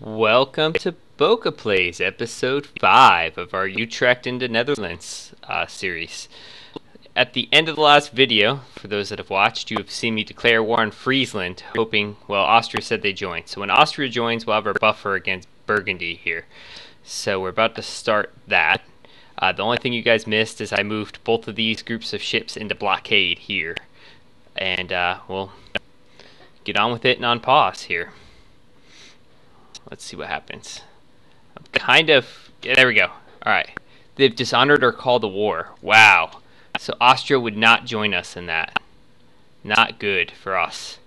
Welcome to Boca Plays, episode 5 of our Utrecht into Netherlands uh, series. At the end of the last video, for those that have watched, you have seen me declare war on Friesland, hoping, well, Austria said they joined. So when Austria joins, we'll have our buffer against Burgundy here. So we're about to start that. Uh, the only thing you guys missed is I moved both of these groups of ships into blockade here. And uh, we'll get on with it and on pause here. Let's see what happens. I'm kind of... Yeah, there we go. Alright. They've dishonored our call to war. Wow. So Austria would not join us in that. Not good for us.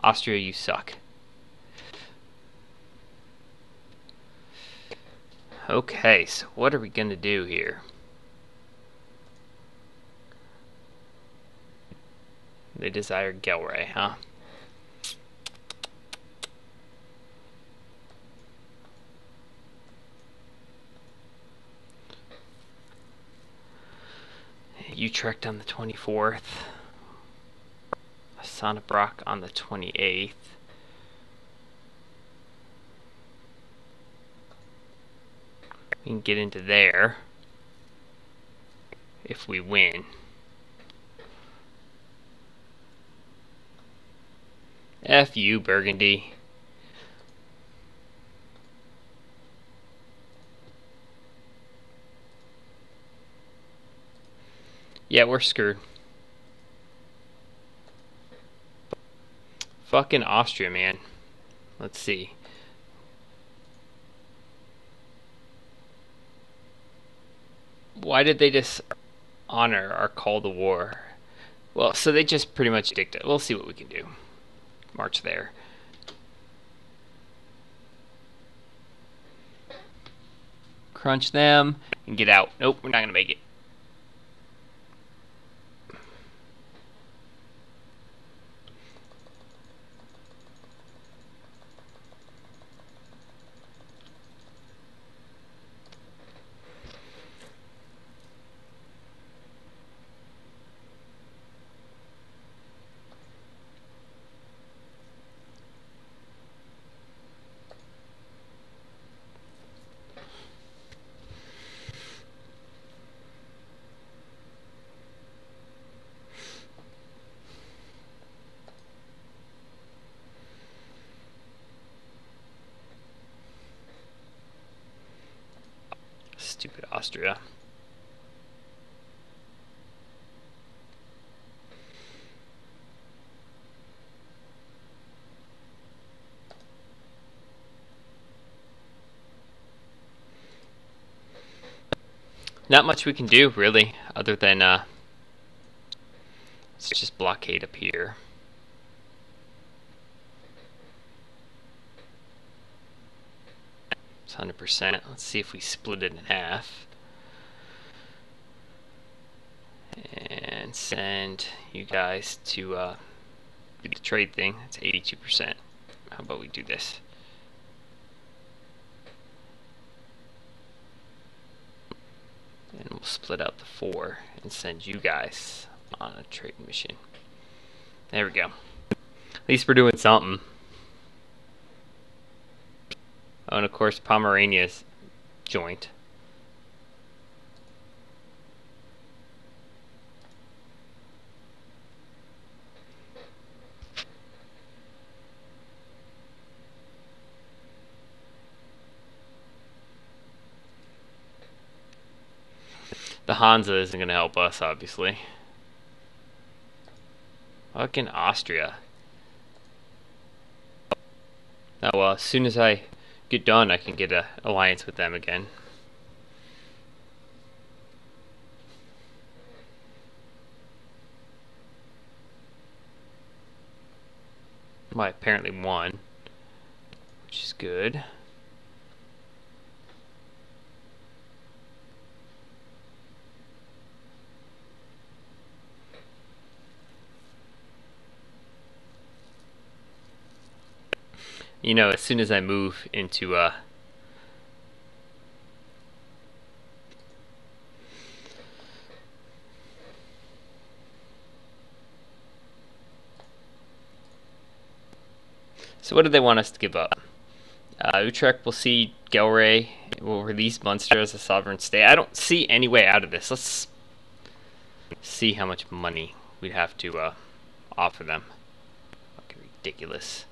Austria, you suck. Okay, so what are we going to do here? They desire Gelre, huh? Utrecht on the 24th. Sonnenbrock on the 28th. We can get into there if we win. F you, Burgundy. Yeah, we're screwed. Fucking Austria, man. Let's see. Why did they just honor our call to war? Well, so they just pretty much dictate. We'll see what we can do. March there. Crunch them and get out. Nope, we're not going to make it. Stupid Austria. Not much we can do, really, other than, uh, let's just blockade up here. It's 100%. Let's see if we split it in half. And send you guys to uh, the trade thing. It's 82%. How about we do this? And we'll split out the four and send you guys on a trade mission. There we go. At least we're doing something. Oh, and of course, Pomerania's joint. The Hansa isn't going to help us, obviously. Fucking Austria. Oh well, as soon as I get done, I can get an alliance with them again. Well, I apparently won, which is good. You know, as soon as I move into uh, So what do they want us to give up? Uh, Utrecht will see Gelre will release Munster as a sovereign state. I don't see any way out of this. Let's see how much money we'd have to uh, offer them. Fucking ridiculous.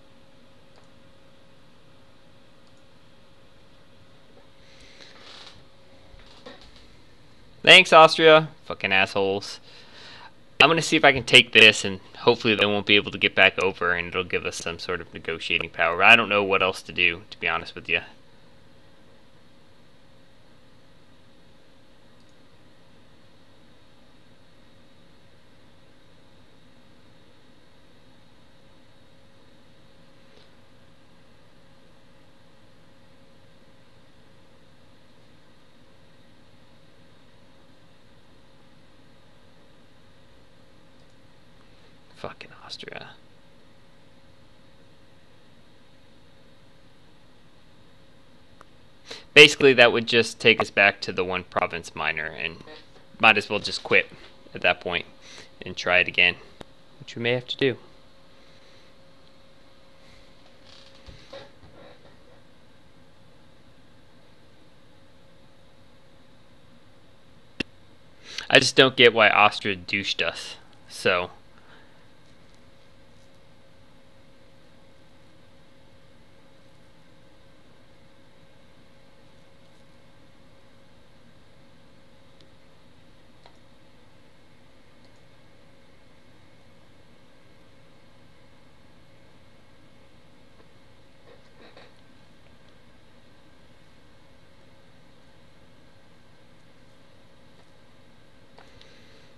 Thanks, Austria. Fucking assholes. I'm going to see if I can take this, and hopefully they won't be able to get back over, and it'll give us some sort of negotiating power. I don't know what else to do, to be honest with you. Fucking Austria. Basically, that would just take us back to the one province minor, and might as well just quit at that point and try it again, which we may have to do. I just don't get why Austria douched us. So.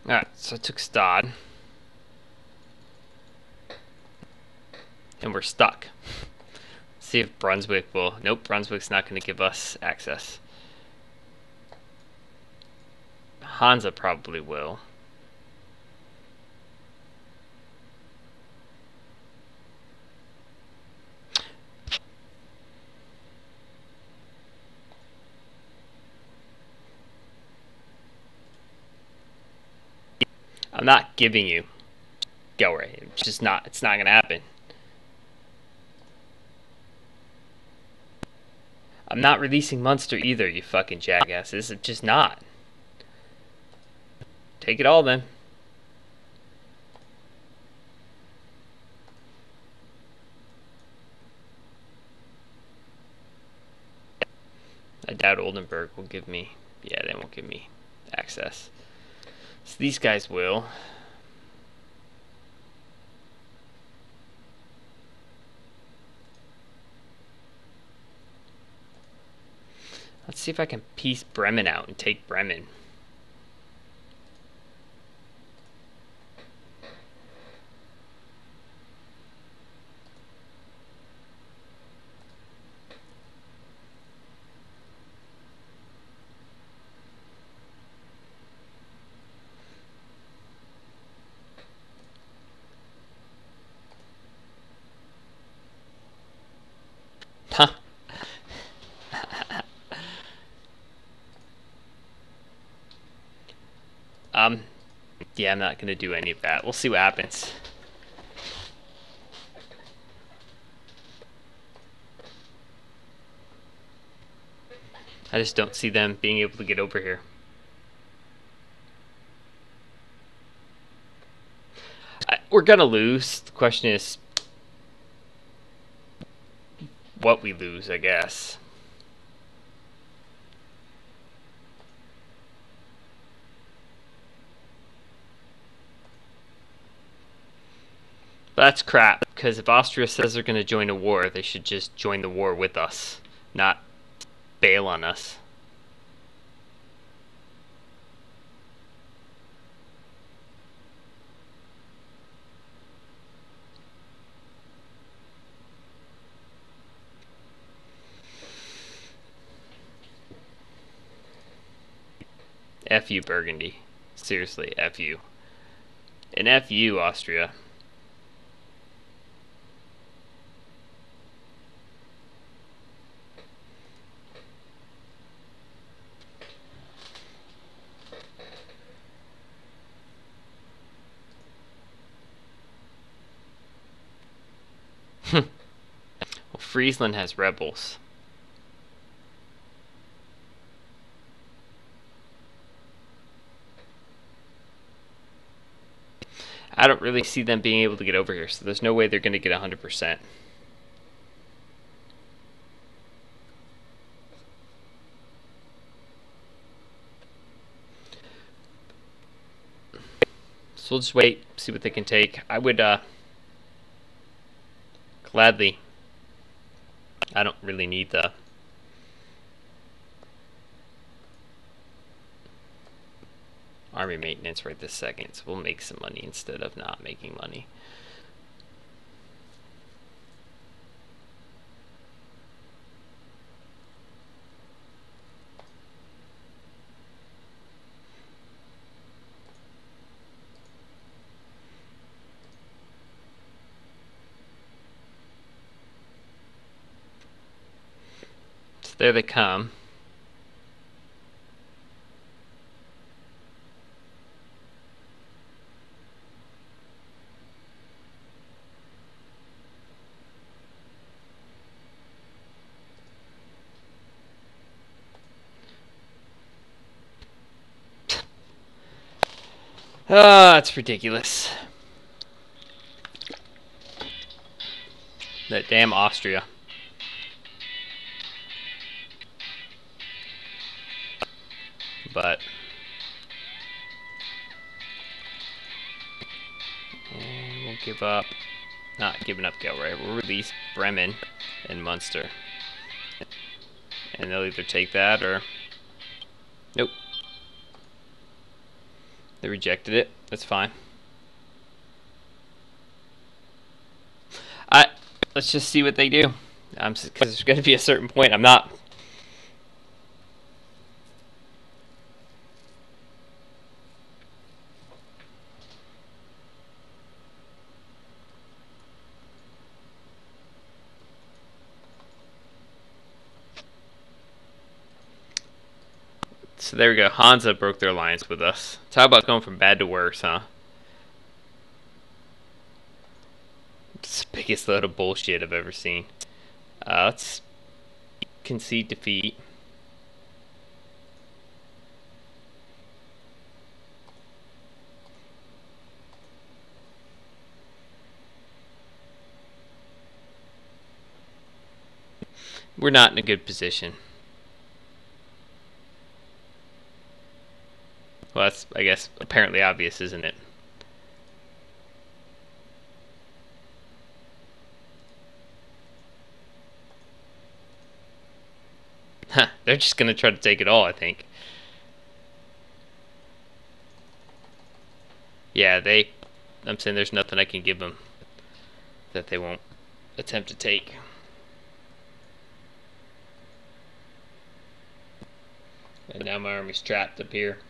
Alright, so I took Stad. And we're stuck. Let's see if Brunswick will... Nope, Brunswick's not going to give us access. Hansa probably will. I'm not giving you Gelre. It's just not. It's not gonna happen. I'm not releasing Munster either, you fucking jackasses. It's just not. Take it all then. I doubt Oldenburg will give me. Yeah, they won't give me access. So these guys will. Let's see if I can peace Bremen out and take Bremen. Huh. Um, yeah, I'm not going to do any of that. We'll see what happens. I just don't see them being able to get over here. I, we're going to lose. The question is what we lose, I guess. But that's crap, because if Austria says they're going to join a war, they should just join the war with us, not bail on us. F you, Burgundy. Seriously, F you. And F you, Austria. Well, Friesland has rebels. I don't really see them being able to get over here, so there's no way they're going to get 100%. So we'll just wait, see what they can take. I would uh, gladly I don't really need the army maintenance right this second, so we'll make some money instead of not making money. So there they come. Ah, it's ridiculous. That damn Austria. Give up not giving up Gelre. We'll release Bremen and Munster. And they'll either take that or Nope. They rejected it. That's fine. I let's just see what they do. I'm because there's going to be a certain point. I'm not. There we go. Hansa broke their alliance with us. Talk about going from bad to worse, huh? It's the biggest load of bullshit I've ever seen. Uh, let's concede defeat. We're not in a good position. Well, that's, I guess, apparently obvious, isn't it? Huh, they're just going to try to take it all, I think. Yeah, they... I'm saying there's nothing I can give them that they won't attempt to take. And now my army's trapped up here.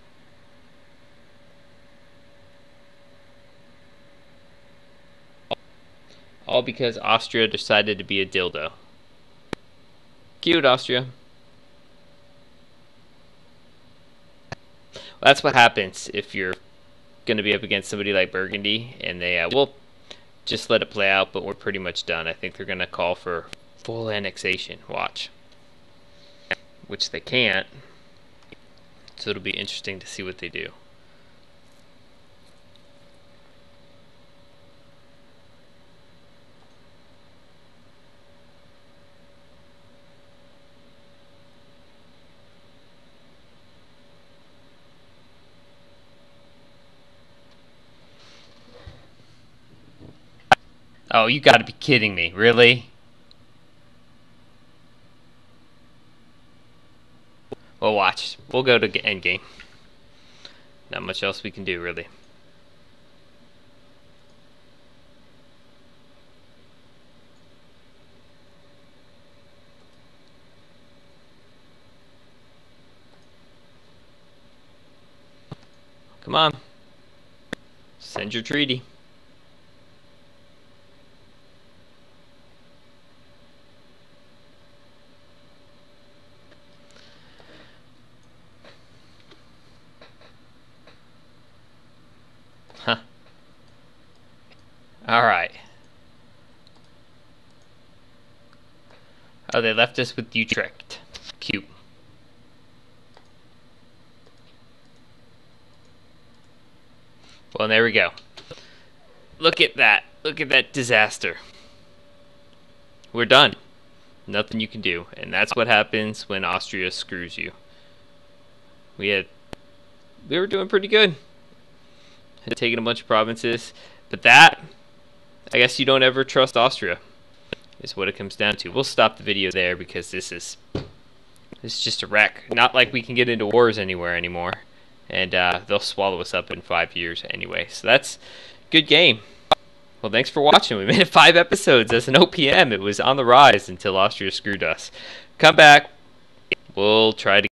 All because Austria decided to be a dildo. Cute, Austria. Well, that's what happens if you're going to be up against somebody like Burgundy, and they uh, will just let it play out, but we're pretty much done. I think they're going to call for full annexation. Watch. Which they can't. So it'll be interesting to see what they do. You gotta be kidding me. Really? Well, watch. We'll go to endgame. Not much else we can do, really. Come on. Send your treaty. Alright. Oh, they left us with Utrecht. Cute. Well, there we go. look at that. Look at that disaster. We're done. Nothing you can do. And that's what happens when Austria screws you. We had we were doing pretty good. Had taken a bunch of provinces. But that I guess you don't ever trust Austria. Is what it comes down to. We'll stop the video there because this is this is just a wreck. Not like we can get into wars anywhere anymore. And uh, they'll swallow us up in five years anyway. So that's good game. Well, thanks for watching. We made it five episodes as an OPM. It was on the rise until Austria screwed us. Come back. We'll try to